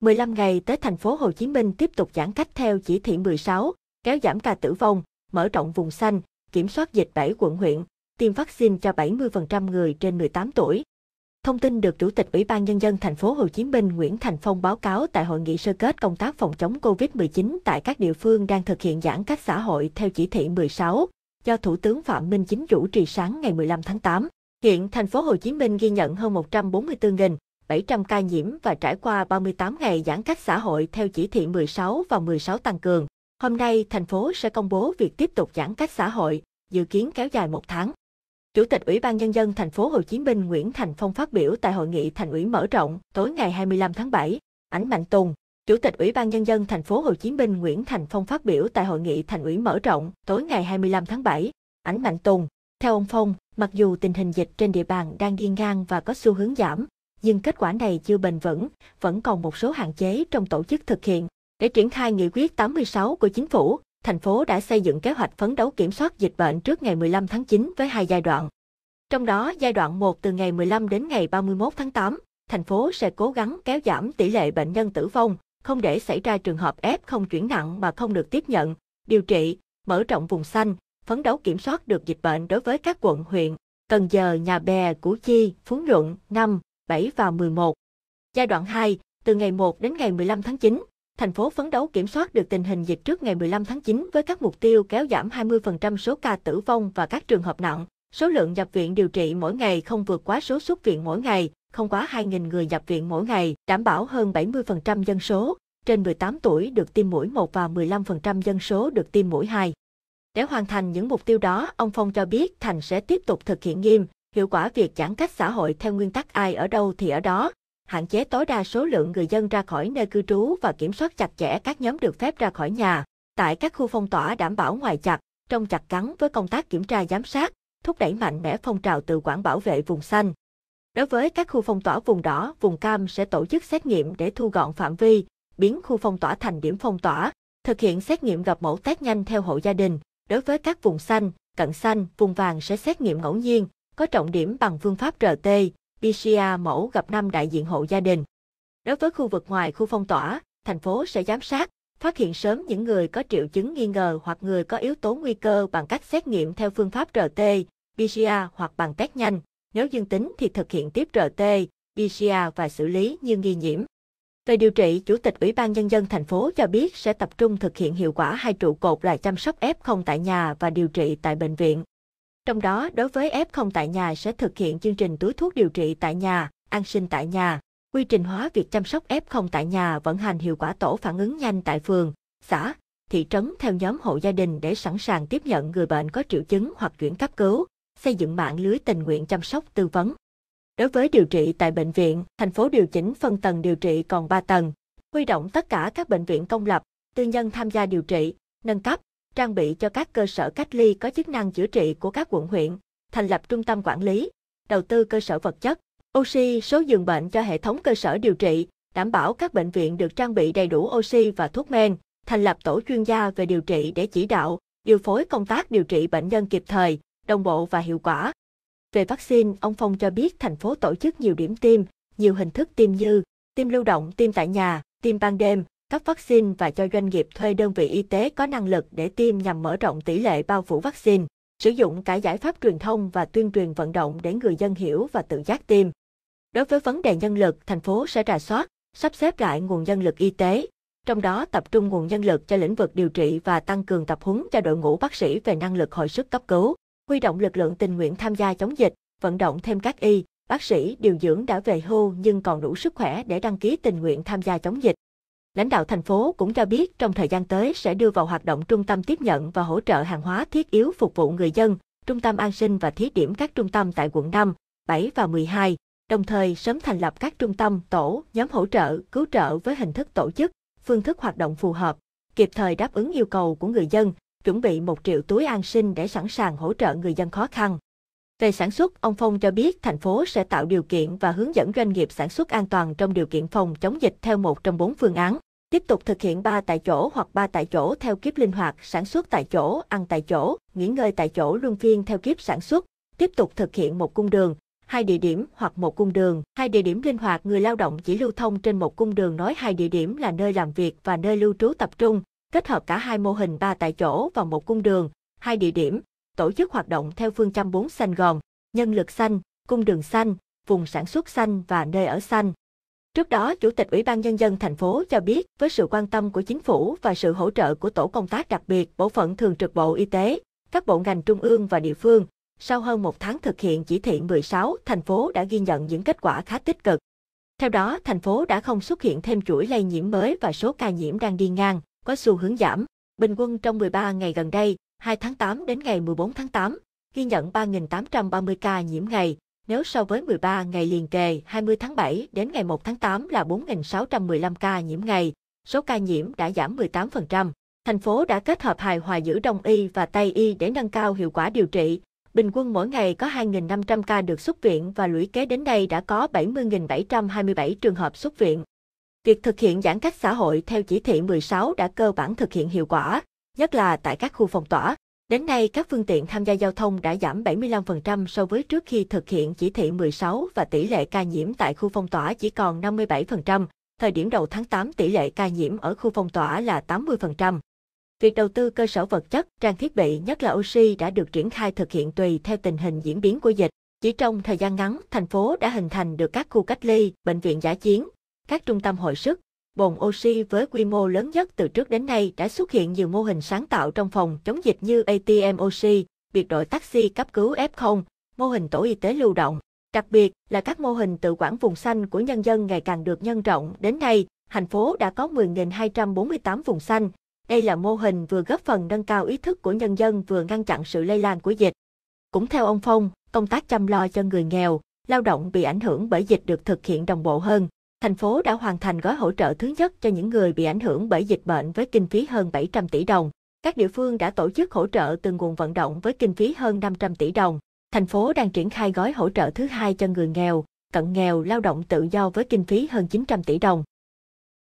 15 ngày tới thành phố Hồ Chí Minh tiếp tục giãn cách theo chỉ thị 16, kéo giảm ca tử vong, mở rộng vùng xanh, kiểm soát dịch 7 quận huyện, tiêm vaccine cho 70% người trên 18 tuổi. Thông tin được Chủ tịch Ủy ban Nhân dân thành phố Hồ Chí Minh Nguyễn Thành Phong báo cáo tại hội nghị sơ kết công tác phòng chống COVID-19 tại các địa phương đang thực hiện giãn cách xã hội theo chỉ thị 16, do Thủ tướng Phạm Minh Chính chủ trì sáng ngày 15 tháng 8. Hiện thành phố Hồ Chí Minh ghi nhận hơn 144.000. 700 ca nhiễm và trải qua 38 ngày giãn cách xã hội theo chỉ thị 16 và 16 tăng cường. Hôm nay, thành phố sẽ công bố việc tiếp tục giãn cách xã hội, dự kiến kéo dài một tháng. Chủ tịch Ủy ban Nhân dân thành phố Hồ Chí Minh Nguyễn Thành Phong phát biểu tại hội nghị thành ủy mở rộng tối ngày 25 tháng 7. Ảnh Mạnh Tùng, Chủ tịch Ủy ban Nhân dân thành phố Hồ Chí Minh Nguyễn Thành Phong phát biểu tại hội nghị thành ủy mở rộng tối ngày 25 tháng 7. Ảnh Mạnh Tùng, theo ông Phong, mặc dù tình hình dịch trên địa bàn đang đi ngang và có xu hướng giảm, nhưng kết quả này chưa bền vững, vẫn còn một số hạn chế trong tổ chức thực hiện. Để triển khai nghị quyết 86 của chính phủ, thành phố đã xây dựng kế hoạch phấn đấu kiểm soát dịch bệnh trước ngày 15 tháng 9 với hai giai đoạn. Trong đó, giai đoạn 1 từ ngày 15 đến ngày 31 tháng 8, thành phố sẽ cố gắng kéo giảm tỷ lệ bệnh nhân tử vong, không để xảy ra trường hợp F không chuyển nặng mà không được tiếp nhận, điều trị, mở rộng vùng xanh, phấn đấu kiểm soát được dịch bệnh đối với các quận huyện, Cần Giờ, Nhà Bè, Củ Chi, Phú Nhuận, Năm, 7 và 11. Giai đoạn 2, từ ngày 1 đến ngày 15 tháng 9, thành phố phấn đấu kiểm soát được tình hình dịch trước ngày 15 tháng 9 với các mục tiêu kéo giảm 20% số ca tử vong và các trường hợp nặng. Số lượng nhập viện điều trị mỗi ngày không vượt quá số xuất viện mỗi ngày, không quá 2.000 người nhập viện mỗi ngày, đảm bảo hơn 70% dân số trên 18 tuổi được tiêm mũi 1 và 15% dân số được tiêm mũi 2. Để hoàn thành những mục tiêu đó, ông Phong cho biết Thành sẽ tiếp tục thực hiện nghiêm, hiệu quả việc giãn cách xã hội theo nguyên tắc ai ở đâu thì ở đó, hạn chế tối đa số lượng người dân ra khỏi nơi cư trú và kiểm soát chặt chẽ các nhóm được phép ra khỏi nhà. Tại các khu phong tỏa đảm bảo ngoài chặt, trong chặt gắn với công tác kiểm tra giám sát, thúc đẩy mạnh mẽ phong trào tự quản bảo vệ vùng xanh. Đối với các khu phong tỏa vùng đỏ, vùng cam sẽ tổ chức xét nghiệm để thu gọn phạm vi, biến khu phong tỏa thành điểm phong tỏa, thực hiện xét nghiệm gặp mẫu test nhanh theo hộ gia đình. Đối với các vùng xanh, cận xanh, vùng vàng sẽ xét nghiệm ngẫu nhiên, có trọng điểm bằng phương pháp RT, PCR mẫu gặp năm đại diện hộ gia đình. Đối với khu vực ngoài khu phong tỏa, thành phố sẽ giám sát, phát hiện sớm những người có triệu chứng nghi ngờ hoặc người có yếu tố nguy cơ bằng cách xét nghiệm theo phương pháp RT, PCR hoặc bằng test nhanh. Nếu dương tính thì thực hiện tiếp RT, PCR và xử lý như nghi nhiễm. Về điều trị, Chủ tịch Ủy ban Nhân dân thành phố cho biết sẽ tập trung thực hiện hiệu quả hai trụ cột là chăm sóc F0 tại nhà và điều trị tại bệnh viện. Trong đó, đối với F0 tại nhà sẽ thực hiện chương trình túi thuốc điều trị tại nhà, an sinh tại nhà. Quy trình hóa việc chăm sóc F0 tại nhà vận hành hiệu quả tổ phản ứng nhanh tại phường, xã, thị trấn theo nhóm hộ gia đình để sẵn sàng tiếp nhận người bệnh có triệu chứng hoặc chuyển cấp cứu, xây dựng mạng lưới tình nguyện chăm sóc tư vấn. Đối với điều trị tại bệnh viện, thành phố điều chỉnh phân tầng điều trị còn 3 tầng, huy động tất cả các bệnh viện công lập, tư nhân tham gia điều trị, nâng cấp, trang bị cho các cơ sở cách ly có chức năng chữa trị của các quận huyện, thành lập trung tâm quản lý, đầu tư cơ sở vật chất, oxy số giường bệnh cho hệ thống cơ sở điều trị, đảm bảo các bệnh viện được trang bị đầy đủ oxy và thuốc men, thành lập tổ chuyên gia về điều trị để chỉ đạo, điều phối công tác điều trị bệnh nhân kịp thời, đồng bộ và hiệu quả. Về vaccine, ông Phong cho biết thành phố tổ chức nhiều điểm tiêm, nhiều hình thức tiêm như tiêm lưu động, tiêm tại nhà, tiêm ban đêm, cấp vaccine và cho doanh nghiệp thuê đơn vị y tế có năng lực để tiêm nhằm mở rộng tỷ lệ bao phủ vaccine, sử dụng cả giải pháp truyền thông và tuyên truyền vận động để người dân hiểu và tự giác tiêm. Đối với vấn đề nhân lực, thành phố sẽ rà soát, sắp xếp lại nguồn nhân lực y tế, trong đó tập trung nguồn nhân lực cho lĩnh vực điều trị và tăng cường tập huấn cho đội ngũ bác sĩ về năng lực hồi sức cấp cứu, huy động lực lượng tình nguyện tham gia chống dịch, vận động thêm các y, bác sĩ điều dưỡng đã về hưu nhưng còn đủ sức khỏe để đăng ký tình nguyện tham gia chống dịch. Lãnh đạo thành phố cũng cho biết trong thời gian tới sẽ đưa vào hoạt động trung tâm tiếp nhận và hỗ trợ hàng hóa thiết yếu phục vụ người dân, trung tâm an sinh và thí điểm các trung tâm tại quận 5, 7 và 12, đồng thời sớm thành lập các trung tâm, tổ, nhóm hỗ trợ, cứu trợ với hình thức tổ chức, phương thức hoạt động phù hợp, kịp thời đáp ứng yêu cầu của người dân, chuẩn bị một triệu túi an sinh để sẵn sàng hỗ trợ người dân khó khăn. Về sản xuất, ông Phong cho biết thành phố sẽ tạo điều kiện và hướng dẫn doanh nghiệp sản xuất an toàn trong điều kiện phòng chống dịch theo một trong bốn phương án. Tiếp tục thực hiện 3 tại chỗ hoặc 3 tại chỗ theo kiếp linh hoạt, sản xuất tại chỗ, ăn tại chỗ, nghỉ ngơi tại chỗ luân phiên theo kiếp sản xuất. Tiếp tục thực hiện một cung đường, hai địa điểm hoặc một cung đường. Hai địa điểm linh hoạt người lao động chỉ lưu thông trên một cung đường nói hai địa điểm là nơi làm việc và nơi lưu trú tập trung, kết hợp cả hai mô hình ba tại chỗ và một cung đường, hai địa điểm, tổ chức hoạt động theo phương châm bốn xanh gòn, nhân lực xanh, cung đường xanh, vùng sản xuất xanh và nơi ở xanh. Trước đó, Chủ tịch Ủy ban Nhân dân thành phố cho biết với sự quan tâm của chính phủ và sự hỗ trợ của Tổ công tác đặc biệt Bộ phận Thường trực Bộ Y tế, các bộ ngành trung ương và địa phương, sau hơn một tháng thực hiện chỉ thị 16, thành phố đã ghi nhận những kết quả khá tích cực. Theo đó, thành phố đã không xuất hiện thêm chuỗi lây nhiễm mới và số ca nhiễm đang đi ngang, có xu hướng giảm. Bình quân trong 13 ngày gần đây, 2 tháng 8 đến ngày 14 tháng 8, ghi nhận 3.830 ca nhiễm ngày, nếu so với 13 ngày liền kề 20 tháng 7 đến ngày 1 tháng 8 là 4.615 ca nhiễm ngày, số ca nhiễm đã giảm 18%. Thành phố đã kết hợp hài hòa giữa Đông y và Tây y để nâng cao hiệu quả điều trị. Bình quân mỗi ngày có 2.500 ca được xuất viện và lũy kế đến nay đã có 70.727 trường hợp xuất viện. Việc thực hiện giãn cách xã hội theo chỉ thị 16 đã cơ bản thực hiện hiệu quả, nhất là tại các khu phong tỏa. Đến nay, các phương tiện tham gia giao thông đã giảm 75% so với trước khi thực hiện chỉ thị 16 và tỷ lệ ca nhiễm tại khu phong tỏa chỉ còn 57%. Thời điểm đầu tháng 8 tỷ lệ ca nhiễm ở khu phong tỏa là 80%. Việc đầu tư cơ sở vật chất, trang thiết bị nhất là oxy đã được triển khai thực hiện tùy theo tình hình diễn biến của dịch. Chỉ trong thời gian ngắn, thành phố đã hình thành được các khu cách ly, bệnh viện giả chiến, các trung tâm hồi sức, bồn oxy với quy mô lớn nhất từ trước đến nay đã xuất hiện nhiều mô hình sáng tạo trong phòng chống dịch như ATM oxy, biệt đội taxi cấp cứu F0, mô hình tổ y tế lưu động. Đặc biệt là các mô hình tự quản vùng xanh của nhân dân ngày càng được nhân rộng. Đến nay, thành phố đã có 10.248 vùng xanh. Đây là mô hình vừa góp phần nâng cao ý thức của nhân dân vừa ngăn chặn sự lây lan của dịch. Cũng theo ông Phong, công tác chăm lo cho người nghèo, lao động bị ảnh hưởng bởi dịch được thực hiện đồng bộ hơn. Thành phố đã hoàn thành gói hỗ trợ thứ nhất cho những người bị ảnh hưởng bởi dịch bệnh với kinh phí hơn 700 tỷ đồng. Các địa phương đã tổ chức hỗ trợ từ nguồn vận động với kinh phí hơn 500 tỷ đồng. Thành phố đang triển khai gói hỗ trợ thứ hai cho người nghèo, cận nghèo, lao động tự do với kinh phí hơn 900 tỷ đồng.